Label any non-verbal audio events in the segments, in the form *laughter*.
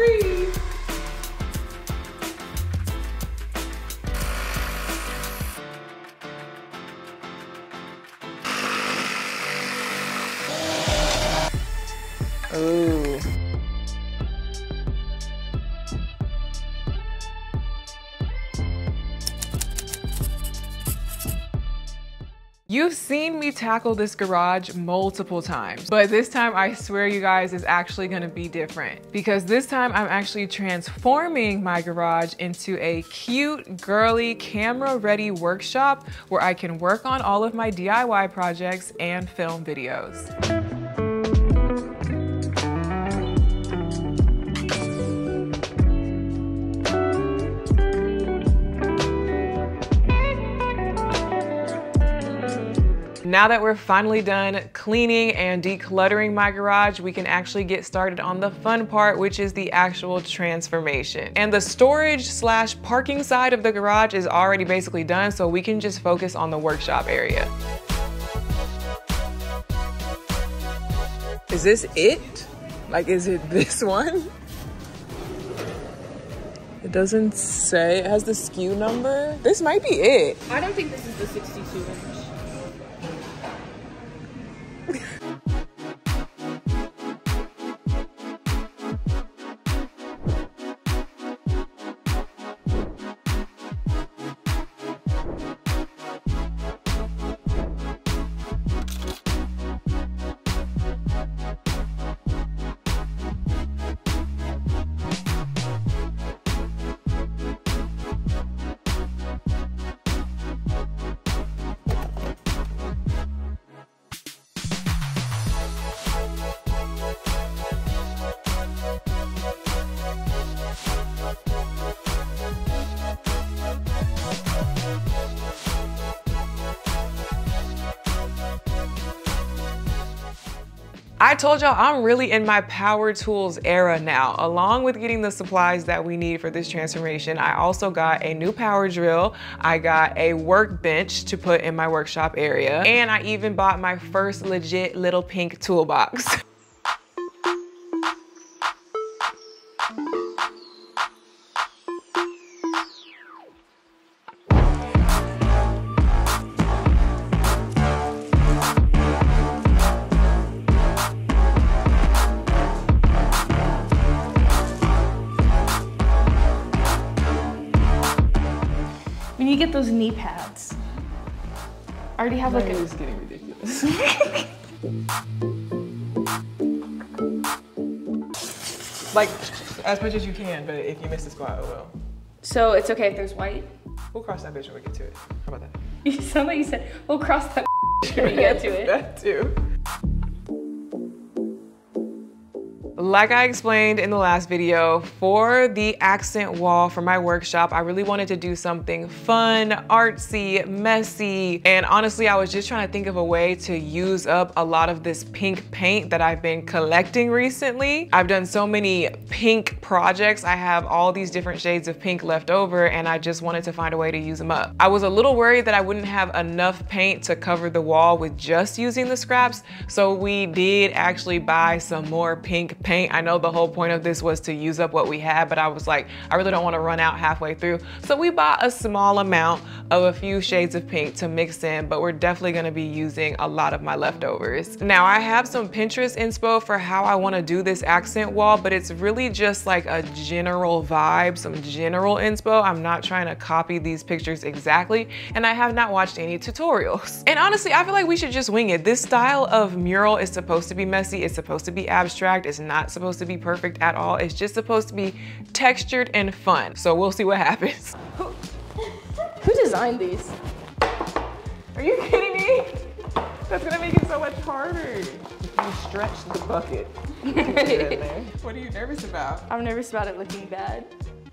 three. You've seen me tackle this garage multiple times, but this time I swear you guys is actually gonna be different because this time I'm actually transforming my garage into a cute, girly, camera ready workshop where I can work on all of my DIY projects and film videos. Now that we're finally done cleaning and decluttering my garage, we can actually get started on the fun part, which is the actual transformation. And the storage slash parking side of the garage is already basically done, so we can just focus on the workshop area. Is this it? Like, is it *laughs* this one? It doesn't say, it has the SKU number. This might be it. I don't think this is the 62 inch. I told y'all I'm really in my power tools era now. Along with getting the supplies that we need for this transformation, I also got a new power drill. I got a workbench to put in my workshop area. And I even bought my first legit little pink toolbox. *laughs* those knee pads, I already have like a. is getting ridiculous. *laughs* like, as much as you can, but if you miss the squat, oh well. So it's okay if there's white. We'll cross that bitch when we get to it. How about that? *laughs* You sound like you said, we'll cross that *laughs* when you get to it. that too. Like I explained in the last video, for the accent wall for my workshop, I really wanted to do something fun, artsy, messy, and honestly, I was just trying to think of a way to use up a lot of this pink paint that I've been collecting recently. I've done so many pink projects. I have all these different shades of pink left over, and I just wanted to find a way to use them up. I was a little worried that I wouldn't have enough paint to cover the wall with just using the scraps, so we did actually buy some more pink paint paint. I know the whole point of this was to use up what we had, but I was like, I really don't want to run out halfway through. So we bought a small amount of a few shades of pink to mix in, but we're definitely going to be using a lot of my leftovers. Now I have some Pinterest inspo for how I want to do this accent wall, but it's really just like a general vibe, some general inspo. I'm not trying to copy these pictures exactly, and I have not watched any tutorials. And honestly, I feel like we should just wing it. This style of mural is supposed to be messy, it's supposed to be abstract, it's not supposed to be perfect at all. It's just supposed to be textured and fun. So we'll see what happens. Who designed these? Are you kidding me? That's gonna make it so much harder. You stretch the bucket. *laughs* what are you nervous about? I'm nervous about it looking bad.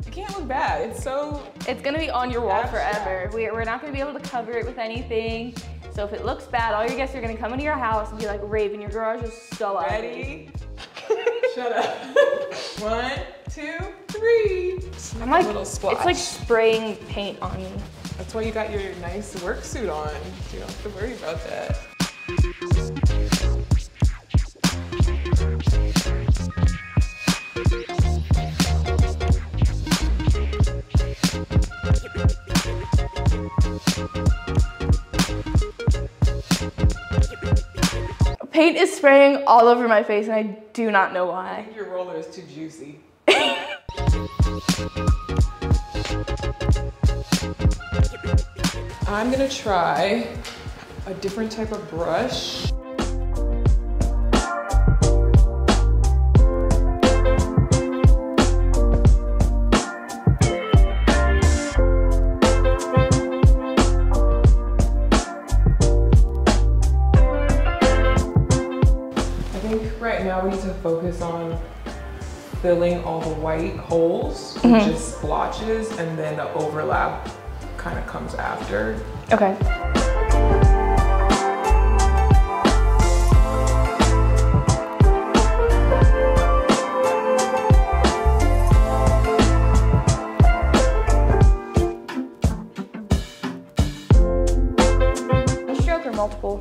It can't look bad. It's so. It's gonna be on your wall Abstract. forever. We- We're not gonna be able to cover it with anything. So if it looks bad, all your guests are gonna come into your house and be like, Raven. your garage is so ugly. Ready? *laughs* Shut up. *laughs* One, two, three. I'm like, it's like spraying paint on me. That's why you got your nice work suit on. You don't have to worry about that. Paint is spraying all over my face and I do not know why. I think your roller is too juicy. *laughs* I'm gonna try a different type of brush. Focus on filling all the white holes with just mm-hmm. splotches and then the overlap kind of comes after. Okay.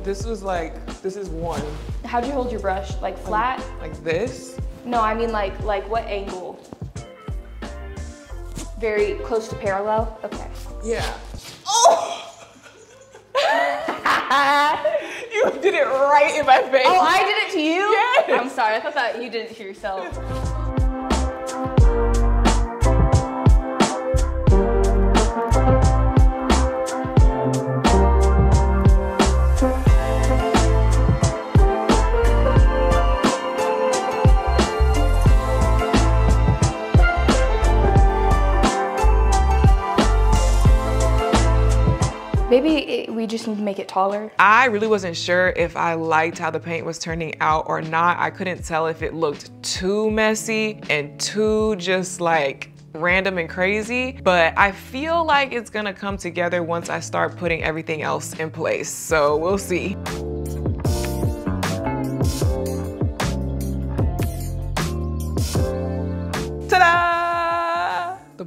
This was like, this is one. How'd you hold your brush? Like um, flat? Like this. No, I mean like like what angle? Very close to parallel? Okay. Yeah. Oh! *laughs* you did it right in my face. Oh, I did it to you? Yes. I'm sorry, I thought that you did it to yourself. *laughs* Maybe we just need to make it taller. I really wasn't sure if I liked how the paint was turning out or not. I couldn't tell if it looked too messy and too just like random and crazy, but I feel like it's gonna come together once I start putting everything else in place. So we'll see.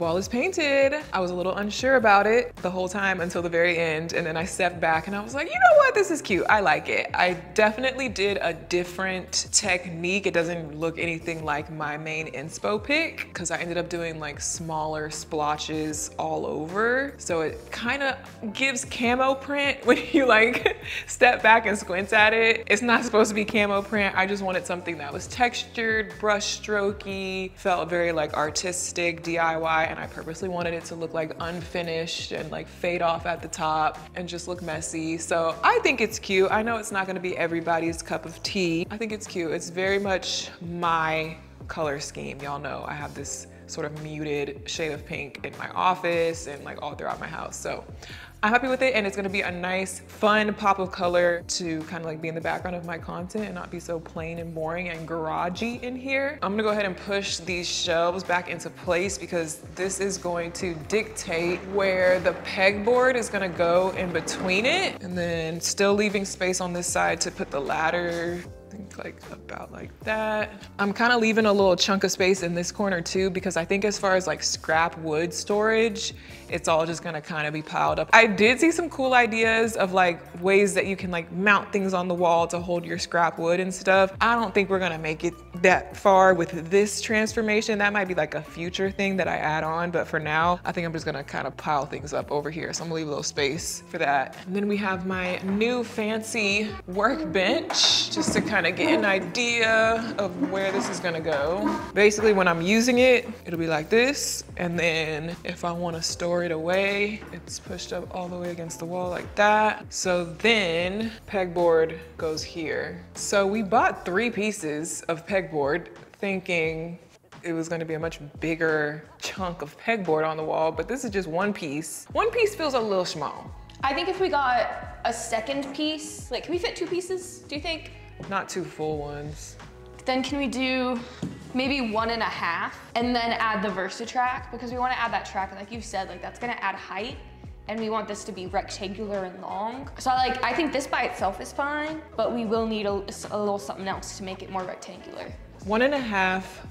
Wall is painted. I was a little unsure about it the whole time until the very end. And then I stepped back and I was like, you know what? This is cute. I like it. I definitely did a different technique. It doesn't look anything like my main inspo pick because I ended up doing like smaller splotches all over. So it kind of gives camo print *laughs* when you like step back and squint at it. It's not supposed to be camo print. I just wanted something that was textured, brush strokey, felt very like artistic, DIY, and I purposely wanted it to look like unfinished and like fade off at the top and just look messy. So I think it's cute. I know it's not gonna be everybody's cup of tea. I think it's cute. It's very much my color scheme. Y'all know I have this sort of muted shade of pink in my office and like all throughout my house. So I'm happy with it and it's gonna be a nice, fun pop of color to kind of like be in the background of my content and not be so plain and boring and garagey in here. I'm gonna go ahead and push these shelves back into place because this is going to dictate where the pegboard is gonna go in between it and then still leaving space on this side to put the ladder like about like that. I'm kind of leaving a little chunk of space in this corner too because I think as far as like scrap wood storage, it's all just gonna kind of be piled up. I did see some cool ideas of like ways that you can like mount things on the wall to hold your scrap wood and stuff. I don't think we're gonna make it that far with this transformation. That might be like a future thing that I add on, but for now, I think I'm just gonna kind of pile things up over here. So I'm gonna leave a little space for that. And then we have my new fancy workbench just to kind of get an idea of where this is gonna go. Basically, when I'm using it, it'll be like this. And then if I wanna store it away, it's pushed up all the way against the wall like that. So then pegboard goes here. So we bought three pieces of pegboard thinking it was gonna be a much bigger chunk of pegboard on the wall, but this is just one piece. One piece feels a little small. I think if we got a second piece, like can we fit two pieces, do you think? Not two full ones. Then can we do maybe one and a half and then add the Versatrack because we want to add that track like you said, like that's gonna add height and we want this to be rectangular and long. So like, I think this by itself is fine, but we will need a, a little something else to make it more rectangular. One and a half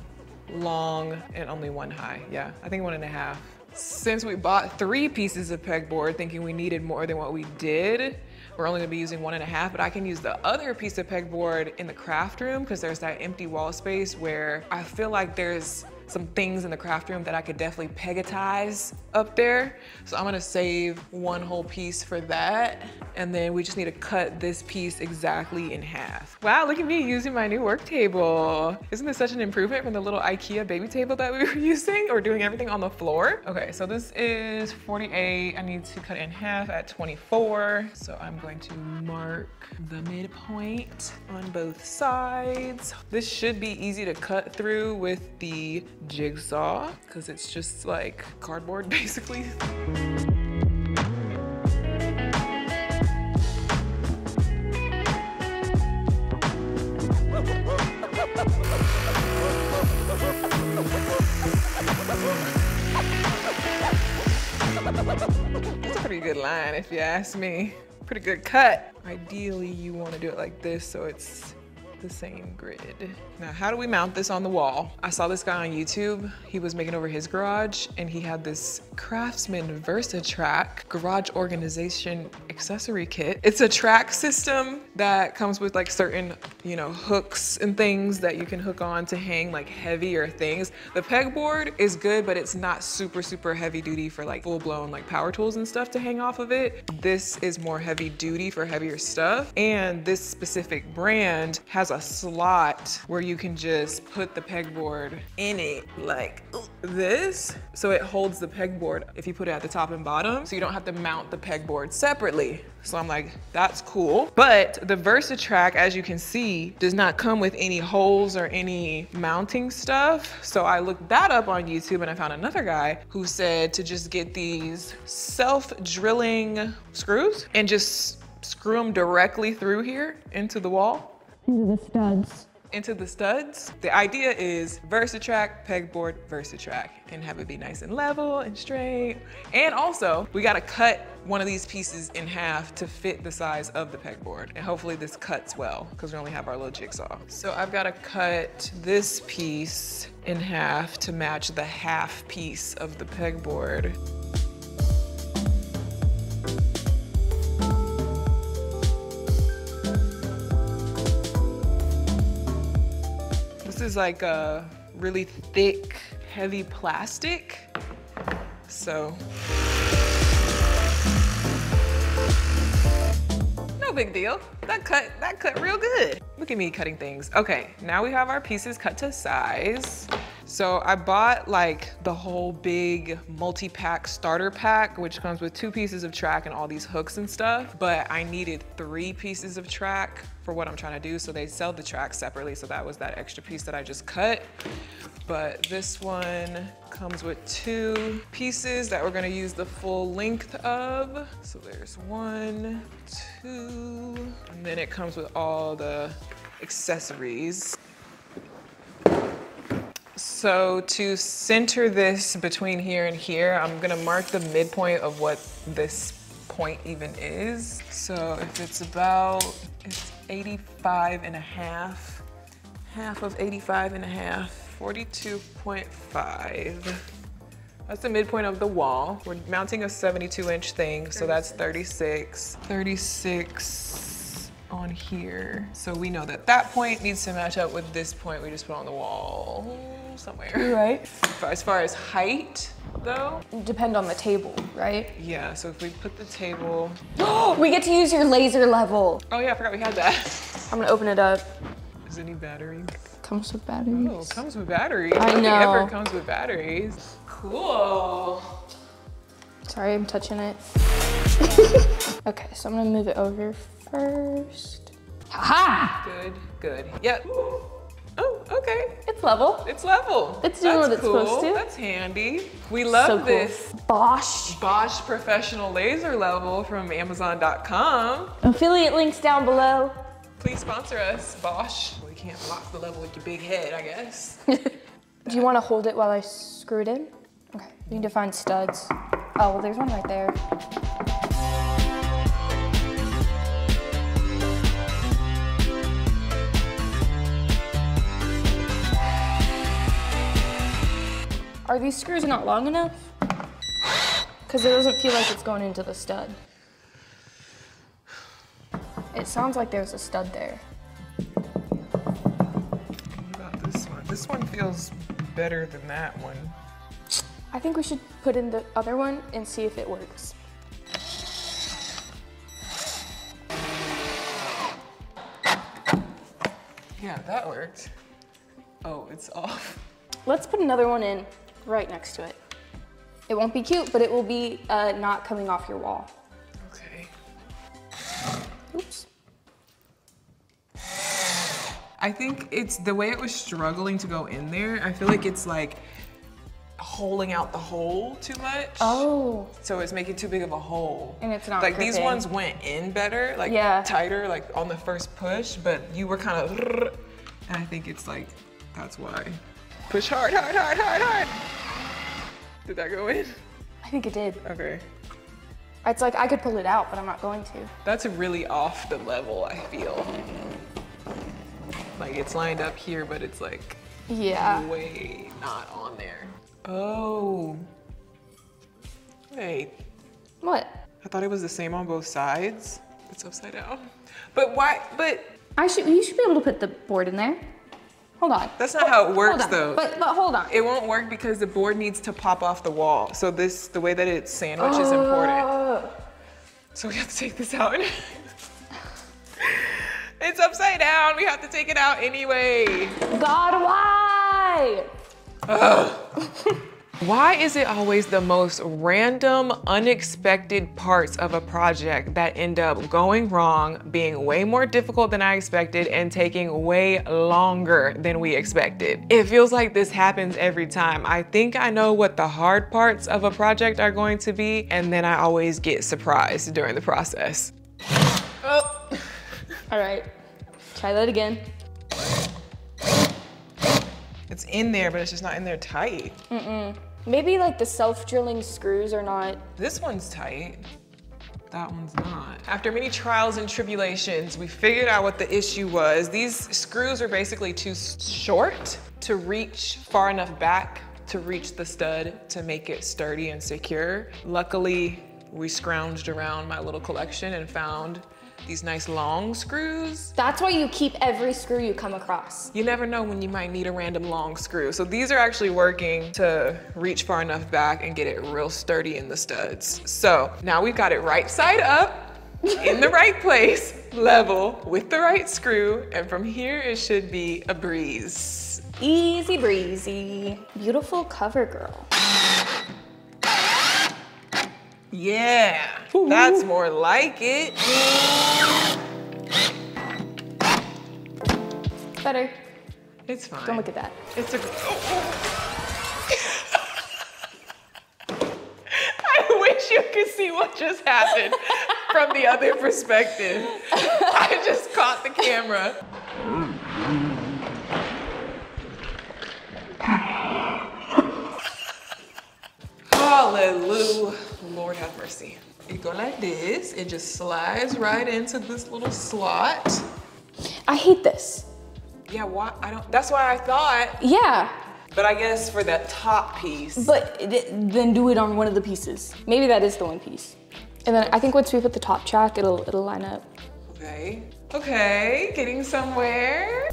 long and only one high. Yeah, I think one and a half. Since we bought three pieces of pegboard thinking we needed more than what we did, we're only gonna be using one and a half, but I can use the other piece of pegboard in the craft room because there's that empty wall space where I feel like there's some things in the craft room that I could definitely pegatize up there. So I'm gonna save one whole piece for that. And then we just need to cut this piece exactly in half. Wow, look at me using my new work table. Isn't this such an improvement from the little Ikea baby table that we *laughs* were using or doing everything on the floor? Okay, so this is 48. I need to cut in half at 24. So I'm going to mark the midpoint on both sides. This should be easy to cut through with the jigsaw because it's just like cardboard *laughs* basically. That's a pretty good line if you ask me. Pretty good cut. Ideally, you want to do it like this so it's the same grid. Now, how do we mount this on the wall? I saw this guy on YouTube. He was making over his garage and he had this Craftsman VersaTrack garage organization accessory kit. It's a track system that comes with like certain, you know, hooks and things that you can hook on to hang like heavier things. The pegboard is good, but it's not super, super heavy duty for like full blown like power tools and stuff to hang off of it. This is more heavy duty for heavier stuff. And this specific brand has a slot where you can just put the pegboard in it like this. So it holds the pegboard if you put it at the top and bottom. So you don't have to mount the pegboard separately. So I'm like, that's cool. But the VersaTrack, as you can see, does not come with any holes or any mounting stuff. So I looked that up on YouTube and I found another guy who said to just get these self-drilling screws and just screw them directly through here into the wall into the studs. Into the studs. The idea is VersaTrack, pegboard, VersaTrack, and have it be nice and level and straight. And also, we gotta cut one of these pieces in half to fit the size of the pegboard. And hopefully this cuts well, because we only have our little jigsaw. So I've gotta cut this piece in half to match the half piece of the pegboard. Is like a really thick, heavy plastic. So, no big deal. That cut, that cut real good. Look at me cutting things. Okay, now we have our pieces cut to size. So I bought like the whole big multi-pack starter pack, which comes with two pieces of track and all these hooks and stuff, but I needed three pieces of track for what I'm trying to do. So they sell the track separately. So that was that extra piece that I just cut. But this one comes with two pieces that we're gonna use the full length of. So there's one, two, and then it comes with all the accessories. So to center this between here and here, I'm gonna mark the midpoint of what this point even is. So if it's about, it's 85 and a half, half of 85 and a half, 42.5. That's the midpoint of the wall. We're mounting a 72 inch thing, so that's 36. 36 on here. So we know that that point needs to match up with this point we just put on the wall somewhere. Right. As far as height, though? Depend on the table, right? Yeah, so if we put the table... *gasps* we get to use your laser level. Oh yeah, I forgot we had that. I'm gonna open it up. Is any battery? Comes with oh, batteries. Oh, comes with batteries. I know. ever comes with batteries. Cool. Sorry, I'm touching it. *laughs* okay, so I'm gonna move it over first. Ha! Good, good. Yep. Oh, okay. It's level. It's level. It's doing That's what it's cool. supposed to. That's handy. We love so cool. this. Bosch. Bosch professional laser level from Amazon.com. Affiliate links down below. Please sponsor us, Bosch. We can't block the level with your big head, I guess. *laughs* Do you want to hold it while I screw it in? Okay, we need to find studs. Oh, well, there's one right there. Are these screws not long enough? Because it doesn't feel like it's going into the stud. It sounds like there's a stud there. What about this one? This one feels better than that one. I think we should put in the other one and see if it works. Yeah, that worked. Oh, it's off. Let's put another one in right next to it. It won't be cute, but it will be uh, not coming off your wall. Okay. Oops. I think it's the way it was struggling to go in there. I feel like it's like holding out the hole too much. Oh. So it's making too big of a hole. And it's not like these ones went in better, like Yeah. tighter, like on the first push, but you were kind of, and I think it's like that's why. Push hard, hard, hard, hard, hard. Did that go in? I think it did. Okay. It's like I could pull it out, but I'm not going to. That's really off the level, I feel. Like it's lined up here, but it's like Yeah. way not on there. Oh. Wait, What? I thought it was the same on both sides. It's upside down. But why, but I should. You should be able to put the board in there. Hold on. that's not how it works though. But but hold on. it won't work because the board needs to pop off the wall. So this, the way that it's sandwiched is important. Oh. So we have to take this out. *laughs* it's upside down. We have to take it out anyway. God, why? *laughs* Why is it always the most random, unexpected parts of a project that end up going wrong, being way more difficult than I expected, and taking way longer than we expected? It feels like this happens every time. I think I know what the hard parts of a project are going to be, and then I always get surprised during the process. Oh. All right. Try that again. It's in there, but it's just not in there tight. Maybe like the self-drilling screws are not. This one's tight. That one's not. After many trials and tribulations, we figured out what the issue was. These screws are basically too short to reach far enough back to reach the stud to make it sturdy and secure. Luckily, we scrounged around my little collection and found these nice long screws. That's why you keep every screw you come across. You never know when you might need a random long screw. So these are actually working to reach far enough back and get it real sturdy in the studs. So now we've got it right side up, in the right place, level, with the right screw, and from here it should be a breeze. Easy breezy. Beautiful cover girl. Yeah, that's more like it. Better. It's fine. Don't look at that. It's a. *laughs* I wish you could see what just happened from the other perspective. I just caught the camera. *sighs* Hallelujah. Lord have mercy. It go like this. It just slides right into this little slot. I hate this. Yeah, why? I don't. That's why I thought. Yeah, But I guess for that top piece. but th- then do it on one of the pieces. Maybe that is the one piece. And then I think once we put the top track, it'll it'll line up. Okay. Okay, getting somewhere.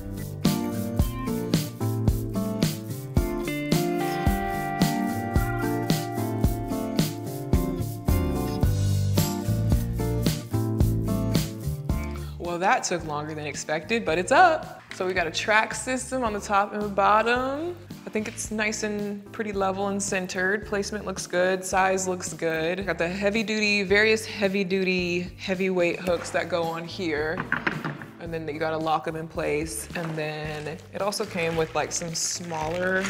That took longer than expected, but it's up. So we got a track system on the top and the bottom. I think it's nice and pretty level and centered. Placement looks good, size looks good. Got the heavy duty, various heavy duty, heavyweight hooks that go on here. And then you gotta lock them in place. And then it also came with like some smaller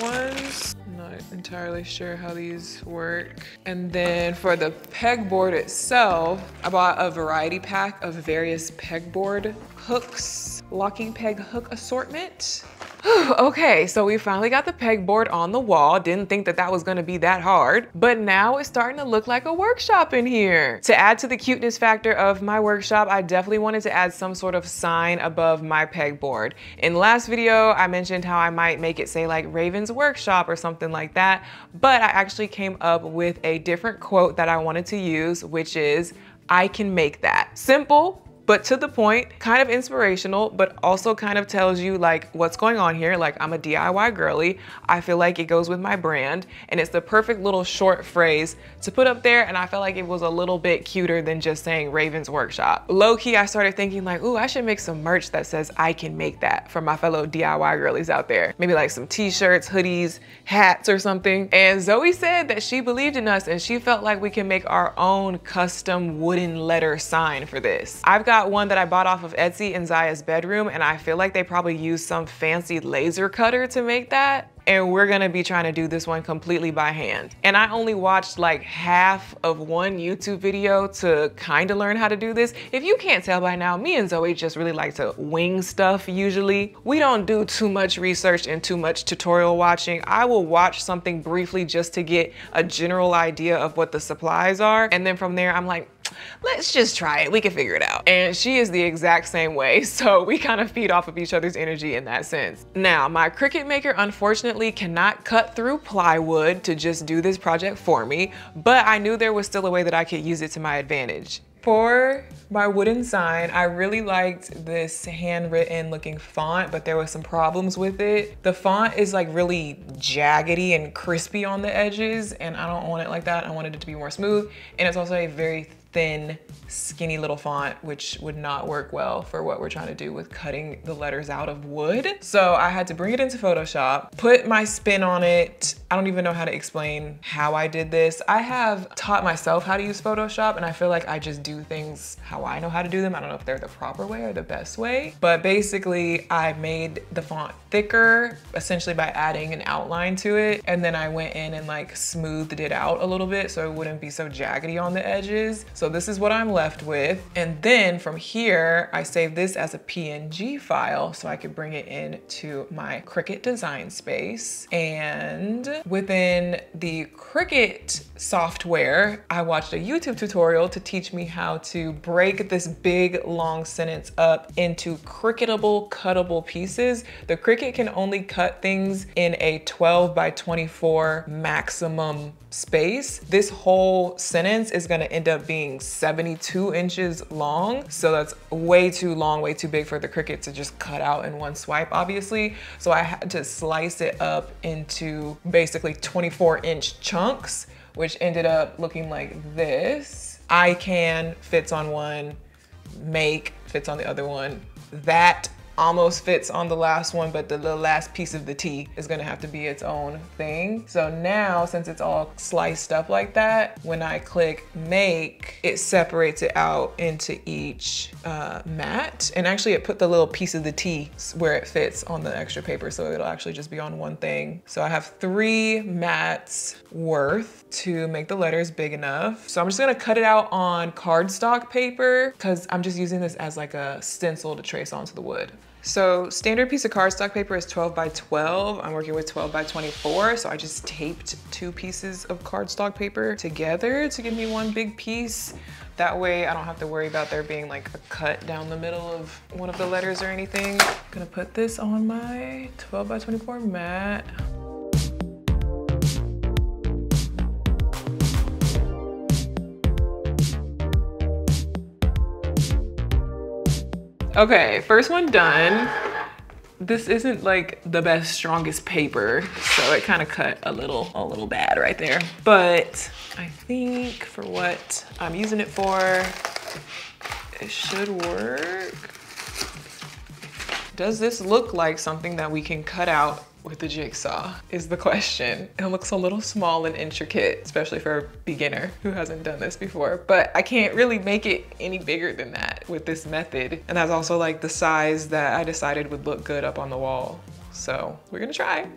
ones. Not entirely sure how these work. And then for the pegboard itself, I bought a variety pack of various pegboard hooks, locking peg hook assortment. *sighs* okay, so we finally got the pegboard on the wall. Didn't think that that was gonna be that hard, but now it's starting to look like a workshop in here. To add to the cuteness factor of my workshop, I definitely wanted to add some sort of sign above my pegboard. In the last video, I mentioned how I might make it say like Raven's Workshop or something like that, but I actually came up with a different quote that I wanted to use, which is, I can make that. Simple, but to the point, kind of inspirational, but also kind of tells you like what's going on here. Like I'm a DIY girly. I feel like it goes with my brand and it's the perfect little short phrase to put up there. And I felt like it was a little bit cuter than just saying Raven's Workshop. Low key, I started thinking like, ooh, I should make some merch that says I can make that for my fellow DIY girlies out there. Maybe like some t-shirts, hoodies, hats or something. And Zoe said that she believed in us and she felt like we can make our own custom wooden letter sign for this. I've got one that I bought off of Etsy in Ziya's bedroom and I feel like they probably used some fancy laser cutter to make that and we're gonna be trying to do this one completely by hand. And I only watched like half of one YouTube video to kind of learn how to do this. If you can't tell by now, me and Zoe just really like to wing stuff usually. We don't do too much research and too much tutorial watching. I will watch something briefly just to get a general idea of what the supplies are. And then from there, I'm like, let's just try it. We can figure it out. And she is the exact same way. *laughs* So we kind of feed off of each other's energy in that sense. Now, my Cricut Maker unfortunately cannot cut through plywood to just do this project for me, but I knew there was still a way that I could use it to my advantage. For my wooden sign, I really liked this handwritten looking font, but there was some problems with it. The font is like really jaggedy and crispy on the edges, and I don't want it like that. I wanted it to be more smooth, and it's also a very thin, skinny little font, which would not work well for what we're trying to do with cutting the letters out of wood. So I had to bring it into Photoshop, put my spin on it. I don't even know how to explain how I did this. I have taught myself how to use Photoshop and I feel like I just do things how I know how to do them. I don't know if they're the proper way or the best way, but basically I made the font thicker, essentially by adding an outline to it. And then I went in and like smoothed it out a little bit so it wouldn't be so jaggedy on the edges. So this is what I'm left with. And then from here, I save this as a PNG file so I could bring it into my Cricut design space. And within the Cricut software, I watched a YouTube tutorial to teach me how to break this big long sentence up into Cricutable cuttable pieces. The Cricut can only cut things in a 12 by 24 maximum space. This whole sentence is gonna end up being 72 inches long. So that's way too long, way too big for the Cricut to just cut out in one swipe, obviously. So I had to slice it up into basically 24 inch chunks, which ended up looking like this. I can fits on one, Make fits on the other one. That almost fits on the last one, but the, the last piece of the T is gonna have to be its own thing. So now, since it's all sliced up like that, when I click make, it separates it out into each uh, mat. And actually it put the little piece of the T where it fits on the extra paper. So it'll actually just be on one thing. So I have three mats worth to make the letters big enough. So I'm just gonna cut it out on cardstock paper because I'm just using this as like a stencil to trace onto the wood. So standard piece of cardstock paper is 12 by 12. I'm working with 12 by 24. So I just taped two pieces of cardstock paper together to give me one big piece. That way I don't have to worry about there being like a cut down the middle of one of the letters or anything. I'm gonna put this on my 12 by 24 mat. Okay, first one done. This isn't like the best, strongest paper, so it kind of cut a little, a little bad right there. But I think for what I'm using it for, it should work. Does this look like something that we can cut out with the jigsaw is the question. It looks a little small and intricate, especially for a beginner who hasn't done this before, but I can't really make it any bigger than that with this method. And that's also like the size that I decided would look good up on the wall. So we're gonna try.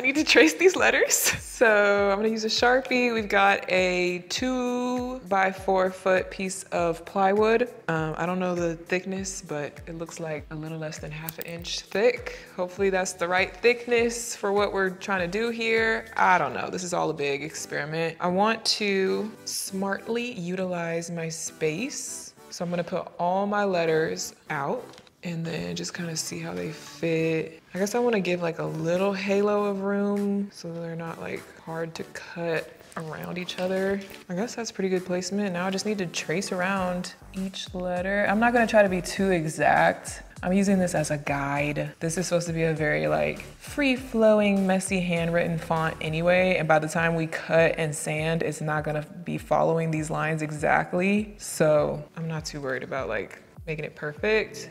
I need to trace these letters. *laughs* So I'm gonna use a Sharpie. We've got a two by four foot piece of plywood. Um, I don't know the thickness, but it looks like a little less than half an inch thick. Hopefully that's the right thickness for what we're trying to do here. I don't know, this is all a big experiment. I want to smartly utilize my space. So I'm gonna put all my letters out and then just kind of see how they fit. I guess I want to give like a little halo of room so they're not like hard to cut around each other. I guess that's pretty good placement. Now I just need to trace around each letter. I'm not gonna try to be too exact. I'm using this as a guide. This is supposed to be a very like free flowing, messy handwritten font anyway. And by the time we cut and sand, it's not gonna be following these lines exactly. So I'm not too worried about like making it perfect.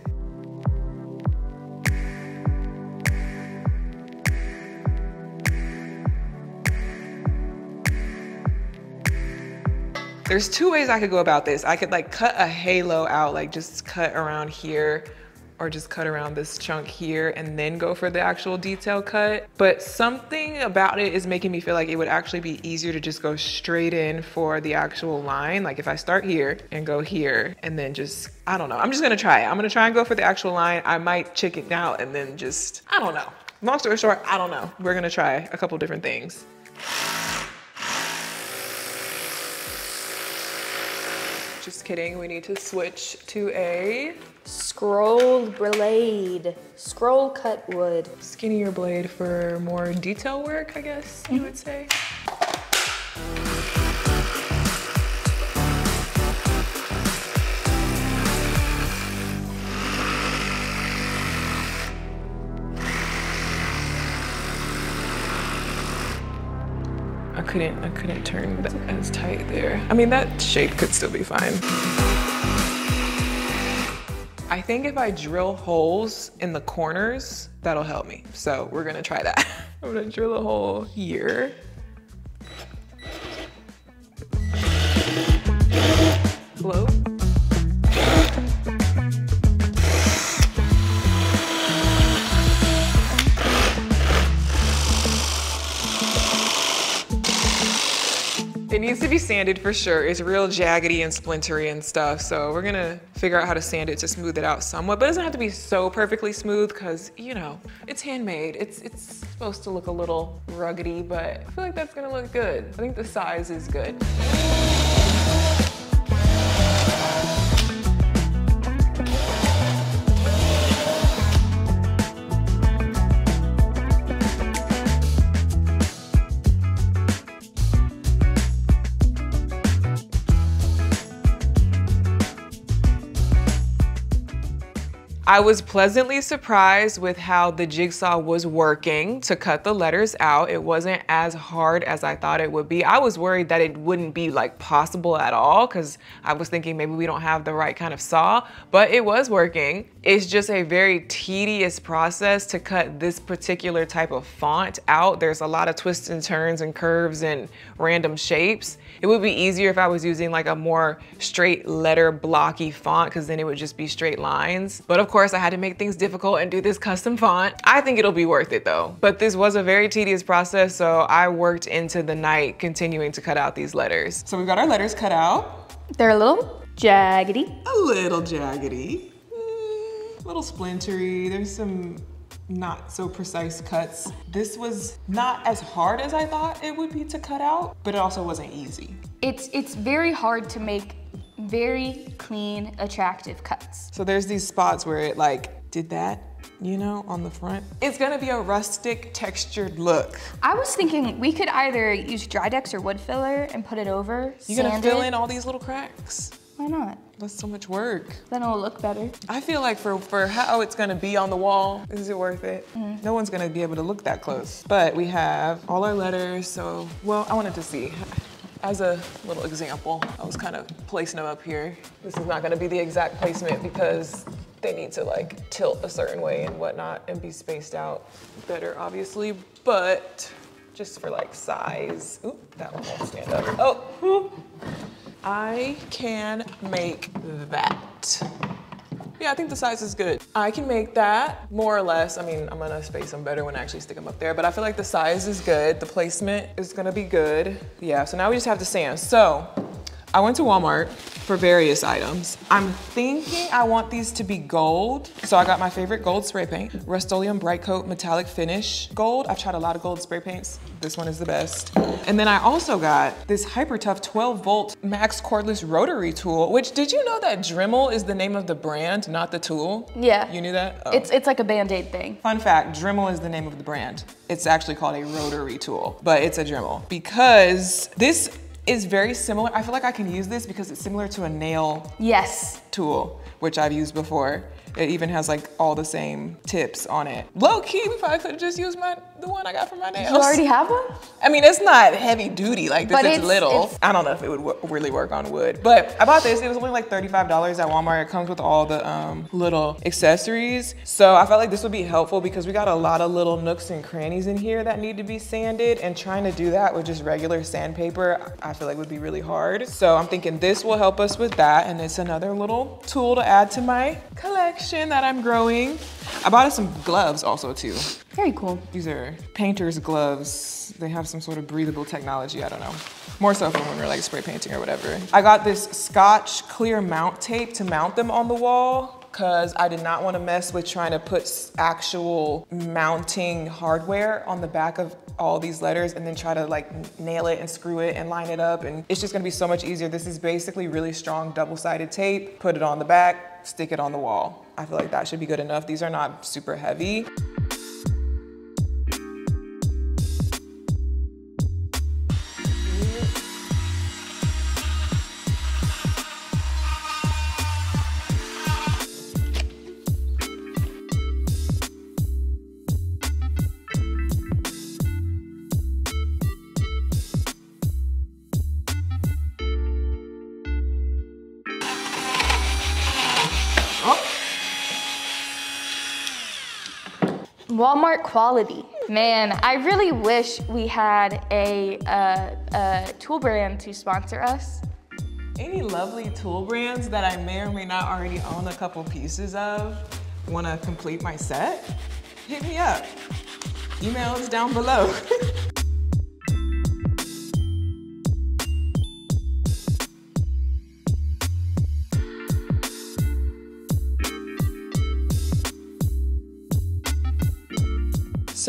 There's two ways I could go about this. I could like cut a halo out, like just cut around here or just cut around this chunk here and then go for the actual detail cut. But something about it is making me feel like it would actually be easier to just go straight in for the actual line. Like if I start here and go here and then just, I don't know. I'm just gonna try it. I'm gonna try and go for the actual line. I might chicken out and then just, I don't know. Long story short, I don't know. We're gonna try a couple different things. Just kidding, we need to switch to a Scroll blade. Scroll cut wood. skinnier blade for more detail work, I guess you would say. Couldn't, I couldn't turn that as tight there. I mean, that shape could still be fine. I think if I drill holes in the corners, that'll help me. So we're gonna try that. *laughs* I'm gonna drill a hole here. Hello? It needs to be sanded for sure. It's real jaggedy and splintery and stuff. So we're gonna figure out how to sand it to smooth it out somewhat, but it doesn't have to be so perfectly smooth because, you know, it's handmade. It's, it's supposed to look a little ruggedy, but I feel like that's gonna look good. I think the size is good. I was pleasantly surprised with how the jigsaw was working to cut the letters out. It wasn't as hard as I thought it would be. I was worried that it wouldn't be like possible at all because I was thinking maybe we don't have the right kind of saw, but it was working. It's just a very tedious process to cut this particular type of font out. There's a lot of twists and turns and curves and random shapes. It would be easier if I was using like a more straight letter blocky font because then it would just be straight lines. But of course, I had to make things difficult and do this custom font. I think it'll be worth it though. But this was a very tedious process, so I worked into the night continuing to cut out these letters. So we've got our letters cut out. They're a little jaggedy. A little jaggedy, mm, a little splintery. There's some not so precise cuts. This was not as hard as I thought it would be to cut out, but it also wasn't easy. It's it's very hard to make very clean, attractive cuts. So there's these spots where it like did that, you know, on the front. It's gonna be a rustic textured look. I was thinking we could either use Drydex or wood filler and put it over. You're gonna fill it. in all these little cracks? Why not? That's so much work. Then it'll look better. I feel like for, for how it's gonna be on the wall, is it worth it? Mm-hmm. No one's gonna be able to look that close. But we have all our letters, so, well, I wanted to see. As a little example, I was kind of placing them up here. This is not gonna be the exact placement because they need to like tilt a certain way and whatnot and be spaced out better, obviously, but just for like size. Oop, that one won't stand up. Oh. I can make that. Yeah, I think the size is good. I can make that more or less. I mean, I'm gonna space them better when I actually stick them up there, but I feel like the size is good. The placement is gonna be good. Yeah, so now we just have to sand. So I went to Walmart for various items. I'm thinking I want these to be gold. So I got my favorite gold spray paint, Rust-Oleum Bright Coat Metallic Finish Gold. I've tried a lot of gold spray paints. This one is the best. And then I also got this Hyper Tough 12 volt max cordless rotary tool, which did you know that Dremel is the name of the brand, not the tool? Yeah. You knew that? Oh. It's it's like a band-aid thing. Fun fact, Dremel is the name of the brand. It's actually called a rotary tool, but it's a Dremel because this is very similar. I feel like I can use this because it's similar to a nail Yes. tool, which I've used before. It even has like all the same tips on it. Low key, we probably could just used my the one I got for my nails. You already have one? I mean, it's not heavy duty like this. But it's, it's- little. it's- I don't know if it would wo- really work on wood, but I bought this. It was only like thirty-five dollars at Walmart. It comes with all the um, little accessories, so I felt like this would be helpful because we got a lot of little nooks and crannies in here that need to be sanded, and trying to do that with just regular sandpaper, I feel like would be really hard. So I'm thinking this will help us with that, and it's another little tool to add to my collection that I'm growing. I bought us some gloves also too. Very cool. These are painter's gloves. They have some sort of breathable technology, I don't know. More so for when we're like spray painting or whatever. I got this scotch clear mount tape to mount them on the wall because I did not want to mess with trying to put actual mounting hardware on the back of all these letters and then try to like nail it and screw it and line it up and it's just gonna be so much easier. This is basically really strong double-sided tape. Put it on the back, stick it on the wall. I feel like that should be good enough. These are not super heavy. Quality. Man, I really wish we had a, uh, a tool brand to sponsor us. Any lovely tool brands that I may or may not already own a couple pieces of, want to complete my set? Hit me up. Email is down below. *laughs*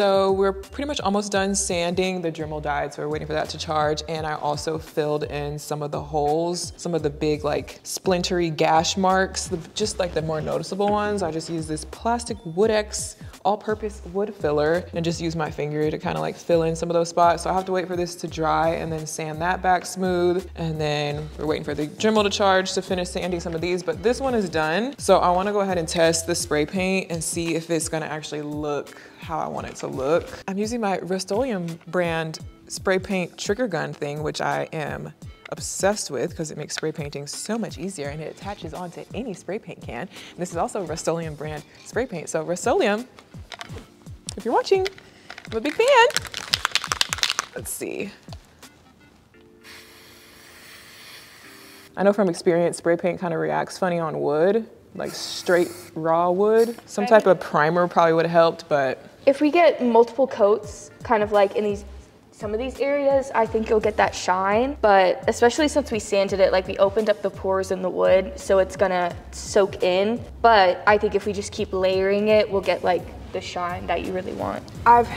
So we're pretty much almost done sanding. The Dremel died, so we're waiting for that to charge. And I also filled in some of the holes, some of the big like splintery gash marks, the, just like the more noticeable ones. I just use this plastic Wood-X all-purpose wood filler and just use my finger to kind of like fill in some of those spots. So I have to wait for this to dry and then sand that back smooth. And then we're waiting for the Dremel to charge to finish sanding some of these, but this one is done. So I wanna go ahead and test the spray paint and see if it's gonna actually look how I want it to look. I'm using my Rust-Oleum brand spray paint trigger gun thing, which I am obsessed with because it makes spray painting so much easier and it attaches onto any spray paint can. And this is also Rust-Oleum brand spray paint. So Rust-Oleum, if you're watching, I'm a big fan. Let's see. I know from experience, spray paint kind of reacts funny on wood, like straight raw wood. Some type of primer probably would have helped, but If we get multiple coats, kind of like in these some of these areas, I think you'll get that shine. But especially since we sanded it, like we opened up the pores in the wood, so it's gonna soak in. But I think if we just keep layering it, we'll get like the shine that you really want. I've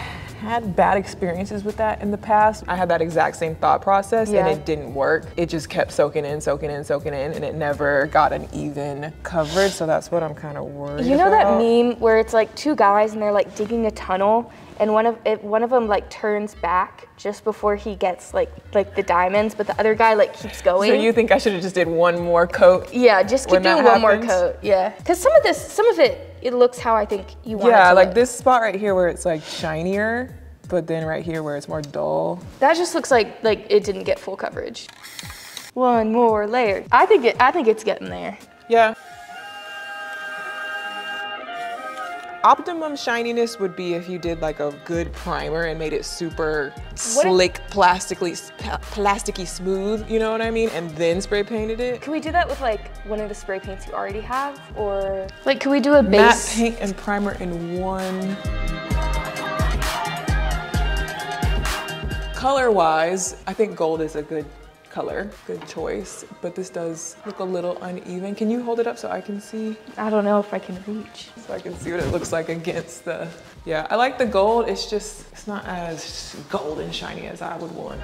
had bad experiences with that in the past. I had that exact same thought process Yeah. and it didn't work. It just kept soaking in, soaking in, soaking in, and it never got an even coverage. So that's what I'm kind of worried You know that meme where it's like two guys and they're like digging a tunnel, and one of it, one of them like turns back just before he gets like like the diamonds, but the other guy like keeps going. So you think I should have just did one more coat? Yeah, just keep doing one more coat. Yeah, because some of this, some of it, it looks how I think you want. it Yeah, to like look. this spot right here where it's like shinier, but then right here where it's more dull. That just looks like like it didn't get full coverage. One more layer. I think it. I think it's getting there. Yeah. Optimum shininess would be if you did like a good primer and made it super What if- slick, plastically, plasticky smooth, you know what I mean? And then spray painted it. Can we do that with like one of the spray paints you already have, or like can we do a Matte base? paint and primer in one. Color wise, I think gold is a good color. Good choice, but this does look a little uneven. Can you hold it up so I can see? I don't know if I can reach. So I can see what it looks like against the, yeah. I like the gold, it's just, it's not as gold and shiny as I would want.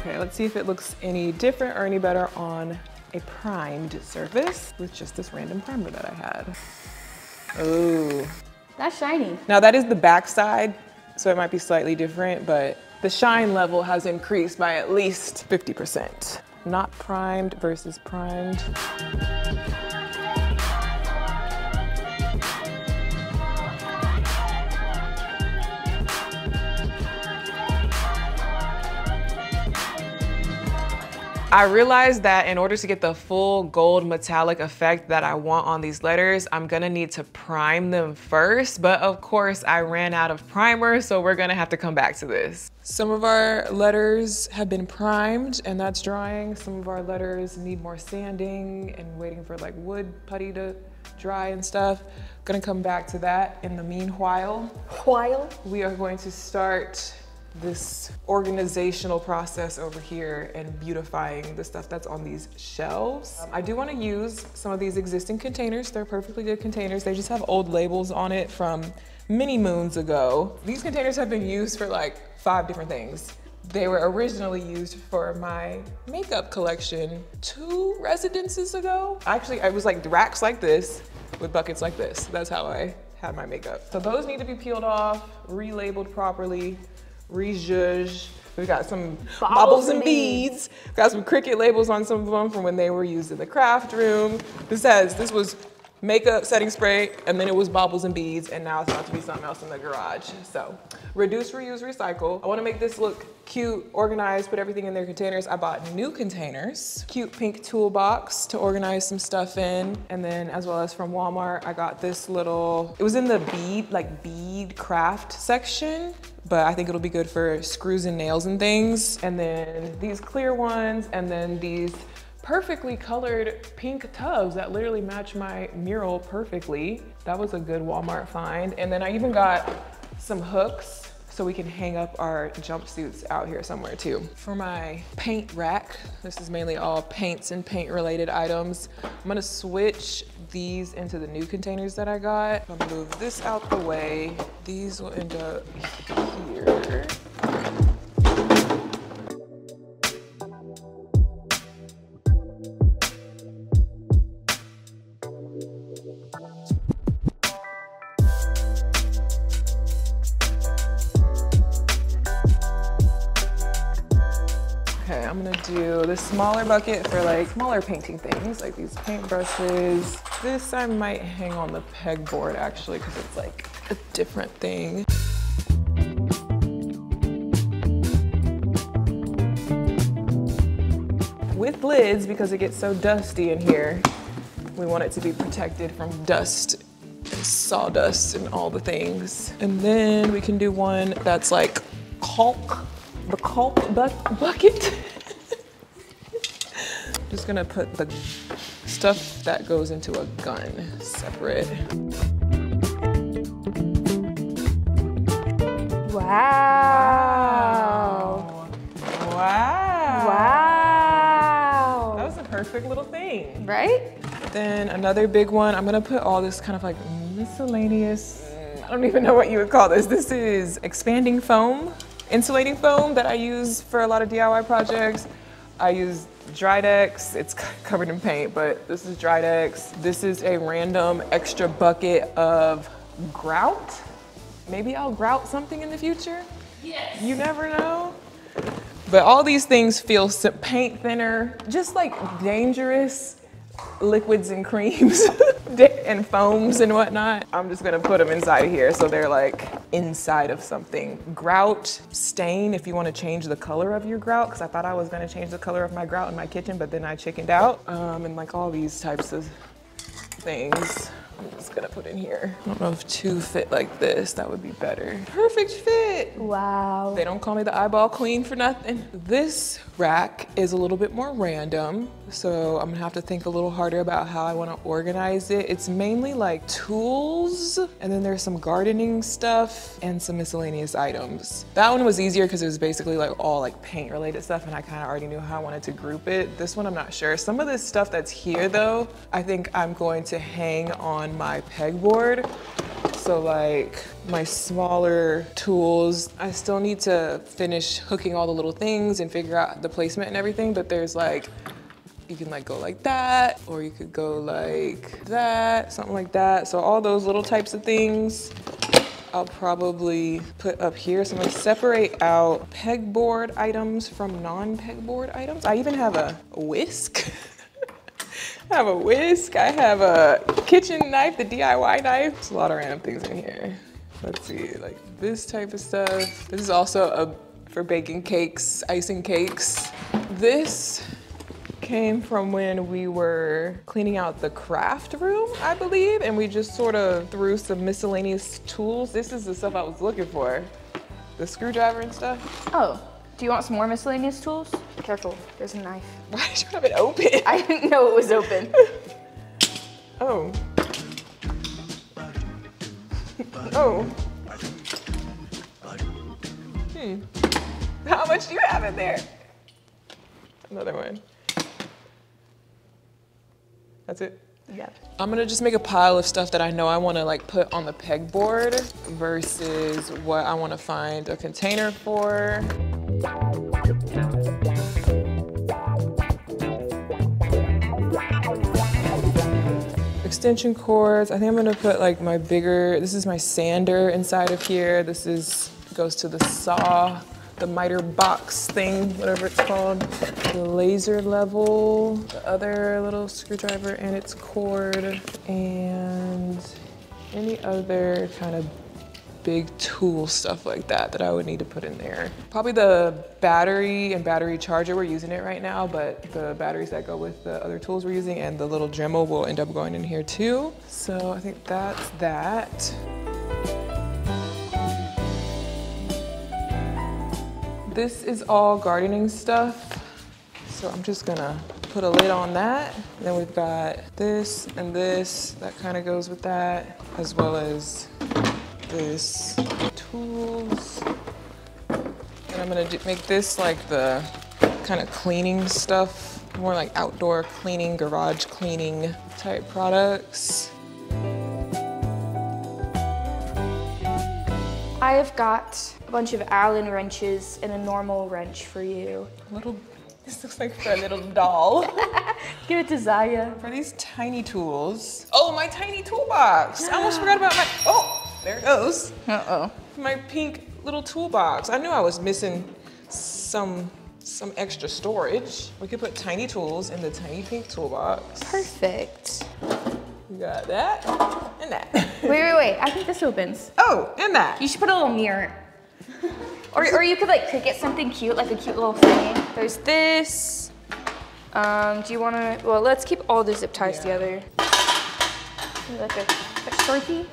Okay, let's see if it looks any different or any better on a primed surface with just this random primer that I had. Oh. That's shiny. Now that is the back side, so it might be slightly different, but the shine level has increased by at least 50%. Not primed versus primed. I realized that in order to get the full gold metallic effect that I want on these letters, I'm gonna need to prime them first. But of course, I ran out of primer, so we're gonna have to come back to this. Some of our letters have been primed and that's drying. Some of our letters need more sanding and waiting for like wood putty to dry and stuff. Gonna come back to that in the meanwhile. While? We are going to start this organizational process over here and beautifying the stuff that's on these shelves. Um, I do wanna use some of these existing containers. They're perfectly good containers. They just have old labels on it from many moons ago. These containers have been used for like five different things. They were originally used for my makeup collection two residences ago. Actually, I was like racks like this with buckets like this. That's how I had my makeup. So those need to be peeled off, relabeled properly, Rejudge. We got some baubles, baubles and beads. beads. Got some Cricut labels on some of them from when they were used in the craft room. This says this was makeup setting spray, and then it was baubles and beads, and now it's about to be something else in the garage. So reduce, reuse, recycle. I wanna make this look cute, organized, put everything in their containers. I bought new containers, cute pink toolbox to organize some stuff in. And then as well as from Walmart, I got this little, it was in the bead, like bead craft section but I think it'll be good for screws and nails and things. And then these clear ones, and then these perfectly colored pink tubs that literally match my mural perfectly. That was a good Walmart find. And then I even got some hooks so we can hang up our jumpsuits out here somewhere too. For my paint rack, this is mainly all paints and paint related items. I'm gonna switch these into the new containers that I got. I'm gonna move this out the way. These will end up here. Do the smaller bucket for like smaller painting things, like these paint brushes. This I might hang on the pegboard actually, because it's like a different thing. With lids, because it gets so dusty in here, we want it to be protected from dust and sawdust and all the things. And then we can do one that's like caulk, the caulk bu bucket. *laughs* Just gonna put the stuff that goes into a gun separate. Wow. Wow. Wow. That was a perfect little thing. Right? Then another big one, I'm gonna put all this kind of like miscellaneous, I don't even know what you would call this. This is expanding foam, insulating foam that I use for a lot of DIY projects. I use Drydex. It's *laughs* covered in paint, but this is Drydex. This is a random extra bucket of grout. Maybe I'll grout something in the future. Yes. You never know. But all these things feel paint thinner, just like dangerous liquids and creams *laughs* and foams and whatnot. I'm just gonna put them inside of here so they're like inside of something. Grout stain if you wanna change the color of your grout because I thought I was gonna change the color of my grout in my kitchen but then I chickened out. Um, and like all these types of things. I'm just gonna put in here. I don't know if two fit like this, that would be better. Perfect fit. Wow. They don't call me the eyeball queen for nothing. This rack is a little bit more random, so I'm gonna have to think a little harder about how I wanna organize it. It's mainly like tools, and then there's some gardening stuff and some miscellaneous items. That one was easier because it was basically like all like paint related stuff, and I kind of already knew how I wanted to group it. This one, I'm not sure. Some of this stuff that's here though, I think I'm going to hang on my pegboard. So like my smaller tools, I still need to finish hooking all the little things and figure out the placement and everything, but there's like, you can like go like that, or you could go like that, something like that. So all those little types of things, I'll probably put up here. So I'm gonna separate out pegboard items from non-pegboard items. I even have a whisk. *laughs* I have a whisk, I have a kitchen knife, the DIY knife. There's a lot of random things in here. Let's see, like this type of stuff. This is also a for baking cakes, icing cakes. This came from when we were cleaning out the craft room, I believe, and we just sort of threw some miscellaneous tools. This is the stuff I was looking for. The screwdriver and stuff. Oh, do you want some more miscellaneous tools? Careful, there's a knife. *laughs* Why did you have it open? I didn't know it was open. *laughs* Oh. *laughs* Oh. Hmm. How much do you have in there? Another one. That's it. yeah. I'm gonna just make a pile of stuff that I know I wanna like put on the pegboard versus what I wanna find a container for. Extension cords, I think I'm gonna put like my bigger, this is my sander inside of here. This is, goes to the saw, the miter box thing, whatever it's called. The laser level, the other little screwdriver and its cord, and any other kind of big tool stuff like that that I would need to put in there. Probably the battery and battery charger, we're using it right now, but the batteries that go with the other tools we're using and the little Dremel will end up going in here too. So I think that's that. This is all gardening stuff. So I'm just gonna put a lid on that. Then we've got this and this, that kind of goes with that, as well as this tools. And I'm gonna do, make this like the kind of cleaning stuff, more like outdoor cleaning, garage cleaning type products. I have got a bunch of Allen wrenches and a normal wrench for you. A Little, this looks like for a little doll. *laughs* Give it to Ziya. for these tiny tools. Oh, my tiny toolbox. I almost forgot about my, oh, there it goes. Uh-oh. My pink little toolbox. I knew I was missing some some extra storage. We could put tiny tools in the tiny pink toolbox. Perfect. We got that and that. *laughs* Wait, wait, wait. I think this opens. oh, and that. You should put a little mirror. Or, or you could like get something cute, like a cute little thing. There's this. Um, do you wanna, well, let's keep all the zip ties Yeah. together. Like a, a shorty.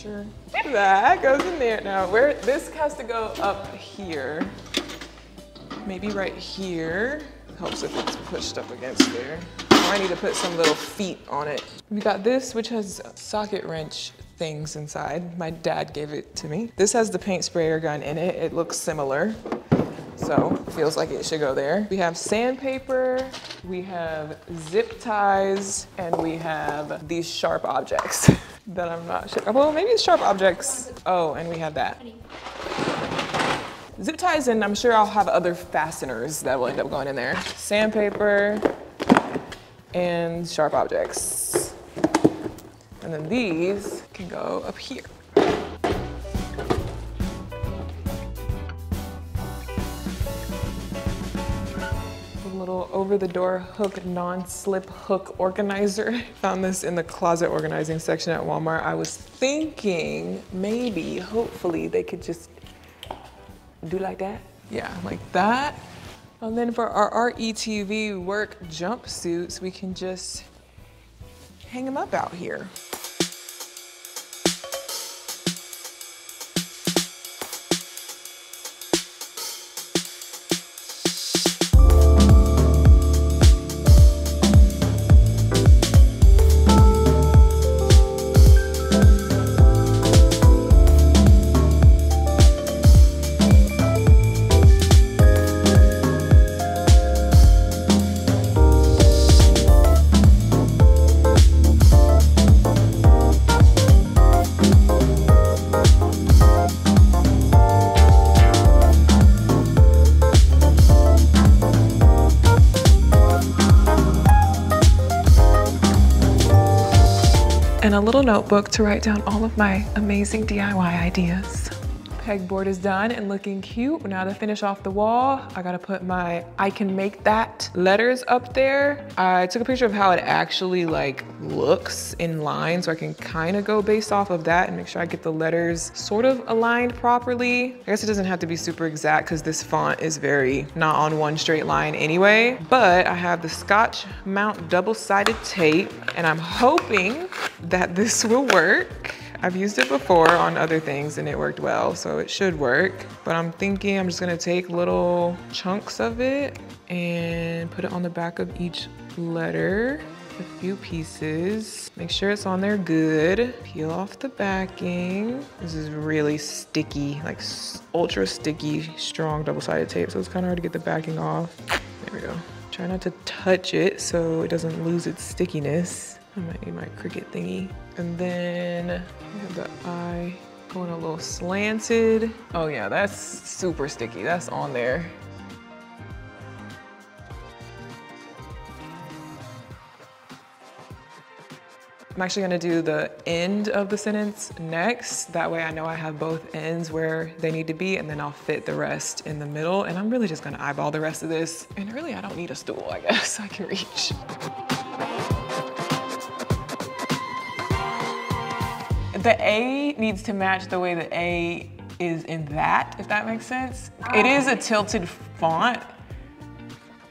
Sure. That goes in there. Now, where this has to go up here. Maybe right here. Helps if it's pushed up against there. I need to put some little feet on it. We got this, which has socket wrench things inside. My dad gave it to me. This has the paint sprayer gun in it. It looks similar. So feels like it should go there. We have sandpaper, we have zip ties, and we have these sharp objects *laughs* that I'm not sure. Well, maybe it's sharp objects. Oh, and we have that. Zip ties, and I'm sure I'll have other fasteners that will end up going in there. Sandpaper and sharp objects. And then these can go up here. Little over-the-door hook, non-slip hook organizer. *laughs* Found this in the closet organizing section at Walmart. I was thinking maybe, hopefully, they could just do like that. Yeah, like that. And then for our RETV work jumpsuits, we can just hang them up out here. A little notebook to write down all of my amazing DIY ideas. Pegboard is done and looking cute. Now to finish off the wall, I gotta put my I can make that letters up there. I took a picture of how it actually like looks in line so I can kind of go based off of that and make sure I get the letters sort of aligned properly. I guess it doesn't have to be super exact because this font is very not on one straight line anyway, but I have the Scotch Mount double-sided tape and I'm hoping that this will work. I've used it before on other things and it worked well, so it should work. But I'm thinking I'm just gonna take little chunks of it and put it on the back of each letter, a few pieces. Make sure it's on there good. Peel off the backing. This is really sticky, like ultra sticky, strong double-sided tape, so it's kind of hard to get the backing off. There we go. Try not to touch it so it doesn't lose its stickiness. I might need my Cricut thingy. And then I have the eye going a little slanted. Oh yeah, that's super sticky. That's on there. I'm actually gonna do the end of the sentence next. That way I know I have both ends where they need to be and then I'll fit the rest in the middle. And I'm really just gonna eyeball the rest of this. And really I don't need a stool, I guess. *laughs* I can reach. The A needs to match the way the A is in that, if that makes sense. It is a tilted font.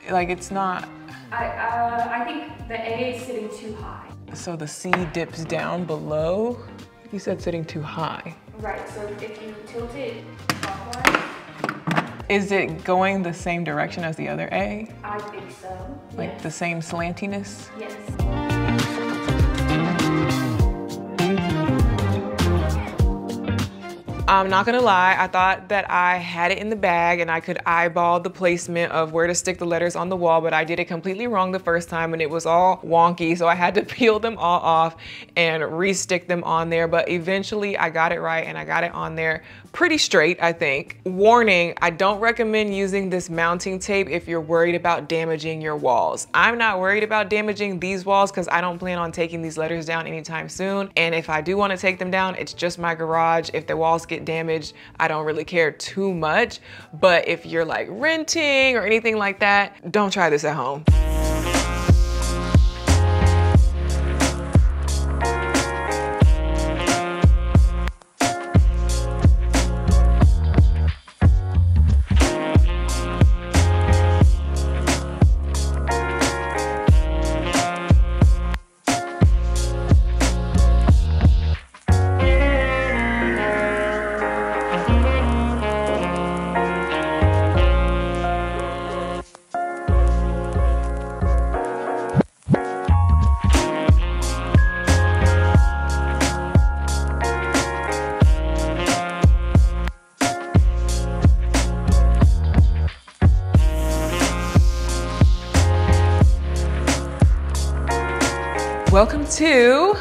Like it's not. I, uh, I think the A is sitting too high. So the C dips down below. You said sitting too high. Right, so if you tilt it clockwise. Is it going the same direction as the other A? I think so. Like yes. the same slantiness? Yes. I'm not gonna lie, I thought that I had it in the bag and I could eyeball the placement of where to stick the letters on the wall, but I did it completely wrong the first time and it was all wonky, so I had to *laughs* peel them all off and re-stick them on there, but eventually I got it right and I got it on there pretty straight, I think. Warning, I don't recommend using this mounting tape if you're worried about damaging your walls. I'm not worried about damaging these walls because I don't plan on taking these letters down anytime soon, and if I do want to take them down, it's just my garage. If the walls get damaged, I don't really care too much. But if you're like renting or anything like that, don't try this at home. To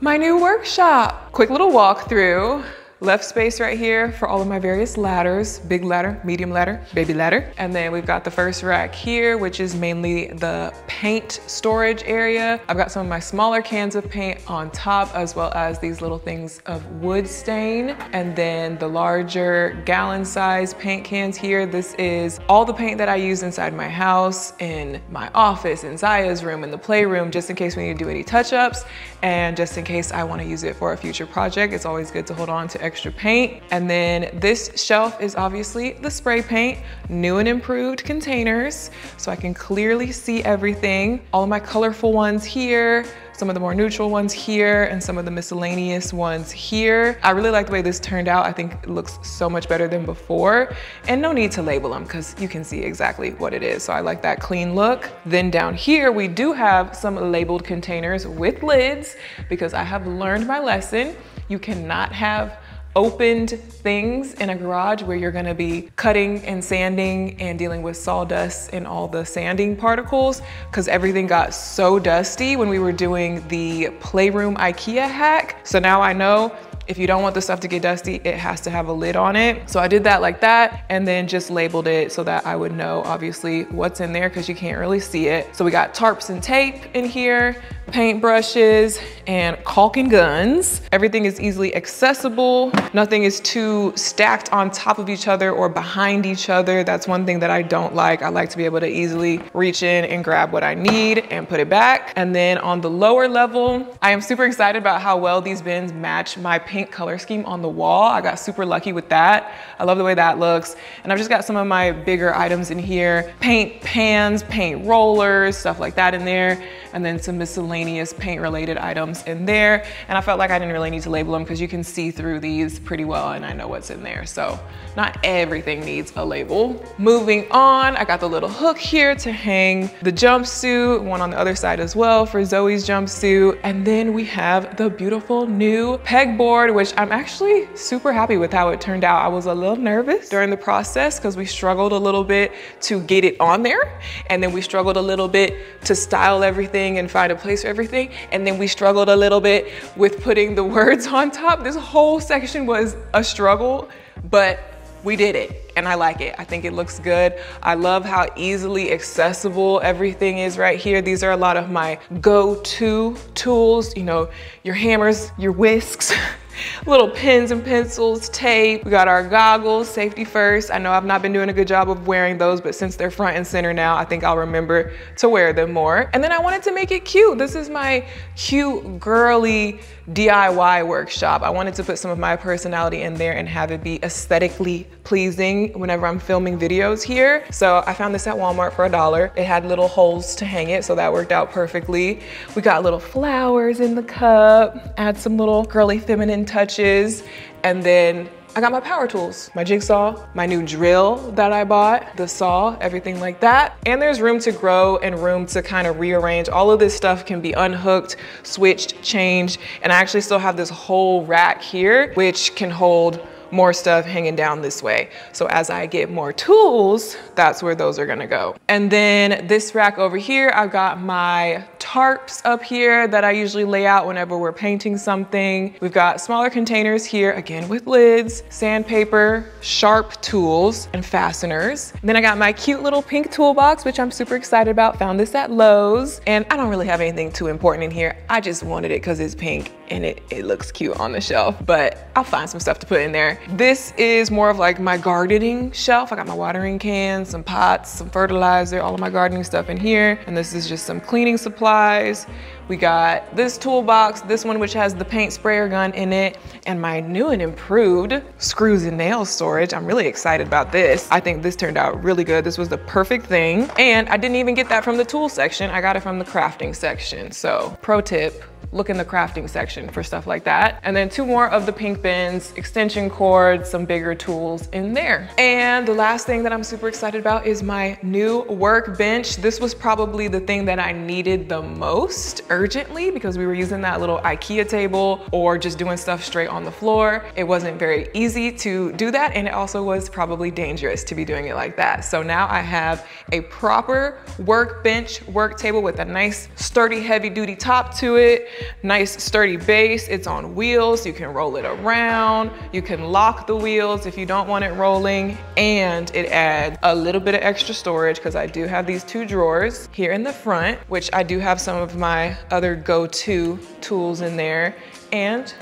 my new workshop. Quick little walkthrough. Left space right here for all of my various ladders, big ladder, medium ladder, baby ladder. And then we've got the first rack here, which is mainly the paint storage area. I've got some of my smaller cans of paint on top, as well as these little things of wood stain. And then the larger gallon size paint cans here. This is all the paint that I use inside my house, in my office, in Ziya's room, in the playroom, just in case we need to do any touch-ups. And just in case I wanna use it for a future project, it's always good to hold on to extra paint. And then this shelf is obviously the spray paint, new and improved containers, so I can clearly see everything. All of my colorful ones here, some of the more neutral ones here and some of the miscellaneous ones here. I really like the way this turned out. I think it looks so much better than before and no need to label them because you can see exactly what it is. So I like that clean look. Then down here, we do have some labeled containers with lids because I have learned my lesson. You cannot have opened things in a garage where you're gonna be cutting and sanding and dealing with sawdust and all the sanding particles because everything got so dusty when we were doing the playroom Ikea hack. So now I know if you don't want the stuff to get dusty, it has to have a lid on it. So I did that like that and then just labeled it so that I would know obviously what's in there because you can't really see it. So we got tarps and tape in here, paint brushes, and caulking guns. Everything is easily accessible. Nothing is too stacked on top of each other or behind each other. That's one thing that I don't like. I like to be able to easily reach in and grab what I need and put it back. And then on the lower level, I am super excited about how well these bins match my pink color scheme on the wall. I got super lucky with that. I love the way that looks. And I've just got some of my bigger items in here. Paint pans, paint rollers, stuff like that in there. And then some miscellaneous paint related items in there. And I felt like I didn't really need to label them because you can see through these pretty well and I know what's in there. So not everything needs a label. Moving on, I got the little hook here to hang the jumpsuit, one on the other side as well for Zoe's jumpsuit. And then we have the beautiful new pegboard which I'm actually super happy with how it turned out. I was a little nervous during the process because we struggled a little bit to get it on there. And then we struggled a little bit to style everything and find a place for everything. And then we struggled a little bit with putting the *laughs* words on top. This whole section was a struggle, but we did it and I like it. I think it looks good. I love how easily accessible everything is right here. These are a lot of my go-to tools, you know, your hammers, your whisks, *laughs* little pens and pencils, tape. We got our goggles, safety first. I know I've not been doing a good job of wearing those, but since they're front and center now, I think I'll remember to wear them more. And then I wanted to make it cute. This is my cute, girly DIY workshop. I wanted to put some of my personality in there and have it be aesthetically pleasing whenever I'm filming videos here. So I found this at Walmart for a dollar. It had little holes to hang it, so that worked out perfectly. We got little flowers in the cup, add some little girly feminine touches, and then I got my power tools, my jigsaw, my new drill that I bought, the saw, everything like that. And there's room to grow and room to kind of rearrange. All of this stuff can be unhooked, switched, changed. And I actually still have this whole rack here, which can hold more stuff hanging down this way. So as I get more tools, that's where those are gonna go. And then this rack over here, I've got my tarps up here that I usually lay out whenever we're painting something. We've got smaller containers here, again with lids, sandpaper, sharp tools, and fasteners. Then I got my cute little pink toolbox, which I'm super excited about. Found this at Lowe's. And I don't really have anything too important in here. I just wanted it because it's pink and it, it looks cute on the shelf, but I'll find some stuff to put in there. This is more of like my gardening shelf. I got my watering cans, some pots, some fertilizer, all of my gardening stuff in here. And this is just some cleaning supplies. We got this toolbox, this one which has the paint sprayer gun in it, and my new and improved screws and nails storage. I'm really excited about this. I think this turned out really good. This was the perfect thing. And I didn't even get that from the tool section. I got it from the crafting section. So pro tip, look in the crafting section for stuff like that. And then two more of the pink bins, extension cords, some bigger tools in there. And the last thing that I'm super excited about is my new workbench. This was probably the thing that I needed the most urgently because we were using that little Ikea table or just doing stuff straight on the floor. It wasn't very easy to do that and it also was probably dangerous to be doing it like that. So now I have a proper workbench work table with a nice sturdy heavy duty top to it Nice sturdy base, it's on wheels, you can roll it around, you can lock the wheels if you don't want it rolling, and it adds a little bit of extra storage because I do have these two drawers here in the front, which I do have some of my other go-to tools in there, and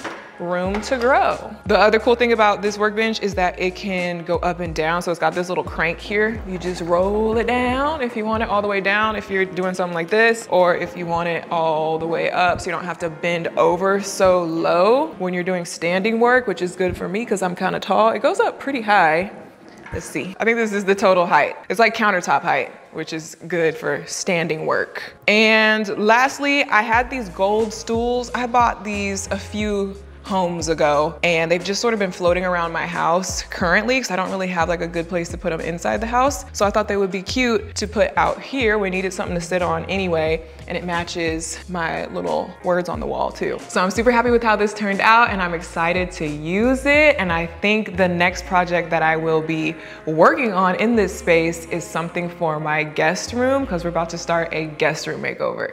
room to grow. The other cool thing about this workbench is that it can go up and down. So it's got this little crank here. You just roll it down if you want it all the way down, if you're doing something like this, or if you want it all the way up so you don't have to bend over so low when you're doing standing work, which is good for me because I'm kind of tall. It goes up pretty high. Let's see. I think this is the total height. It's like countertop height, which is good for standing work. And lastly, I had these gold stools. I bought these a few homes ago and they've just sort of been floating around my house currently because I don't really have like a good place to put them inside the house. So I thought they would be cute to put out here. We needed something to sit on anyway and it matches my little words on the wall too. So I'm super happy with how this turned out and I'm excited to use it. And I think the next project that I will be working on in this space is something for my guest room because we're about to start a guest room makeover.